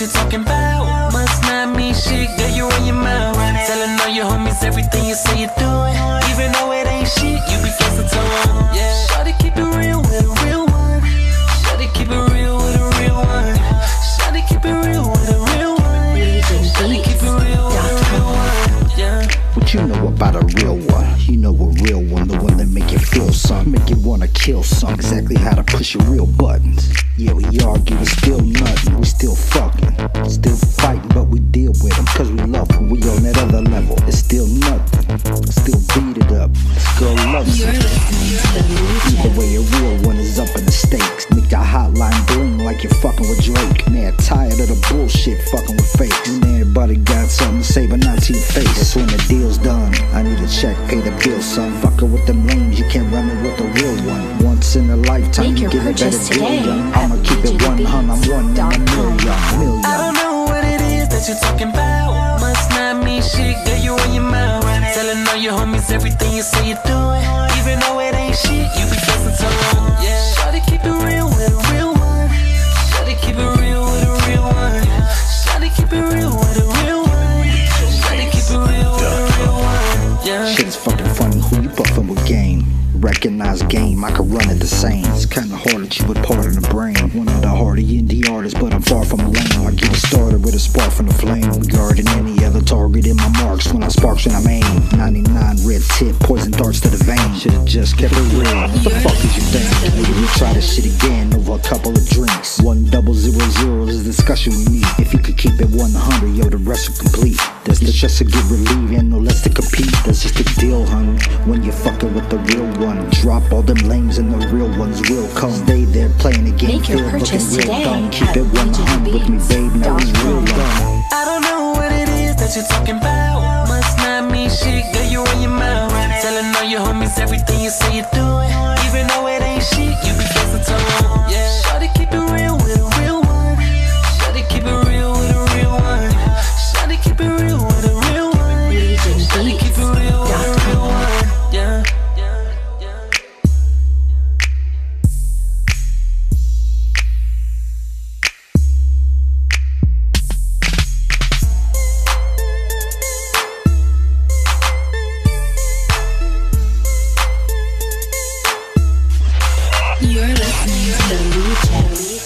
You talking about? Must not mean shit, yeah, you in your mouth. Telling all your homies everything you say you're doing. Even though it ain't shit, you be guessing to them. Yeah. Shorty keep it real a real one? You know a real one, the one that make you feel something, make you wanna kill some. Exactly how to push your real buttons. Yeah, we argue, it's still nothing. We still fucking, still fighting, but we deal with them cause we love them. We on that other level. It's still nothing. Still beat it up. This girl loves it. the Either way, a real one is up in the stakes. Make the hotline bling like you're fucking with Drake. Man, tired of the bullshit fucking with fakes. And everybody got something to say, but not to your face. That's when the deal's done. I check, pay the bill, son. Fucking with them lames, you can't run it with a real one. Once in a lifetime, Make you your get a better purchase deal. today young. I'ma keep it 100, I'm one in a million, million. I don't know what it is that you're talking about. Must not mean shit, girl, you in your mouth. Telling all your homies everything you say you're doing. Even though it ain't shit, you be flexing to 'em. Yeah. You buffing with game? Recognize game, I could run it the same. It's kinda hard that you would part in the brain. One of the hardy indie artists, but I'm far from lame. I get it started with a spark from the flame. Regarding any other target in my marks when I sparks when I'm aim. 99 red tip, poison darts to the vein. Should've just kept it real. What the fuck did you think? Maybe we try this shit again over a couple of drinks. One double zero zero is the discussion we need. If you could keep it 100, yo, the rest will complete. There's the stress to get relief and no less to Drop all them lames and the real ones will come. Stay there playing a game. Make your purchase today. Dumb. Keep it 100 with me, babe. Now we real dumb. I don't know what it is that you're talking about. Must not mean shit. You on your. Telling all your homies everything you say you. Even though it ain't shit, you be. Yeah. Cherry, cherry, cherry.